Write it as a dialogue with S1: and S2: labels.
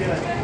S1: Gracias.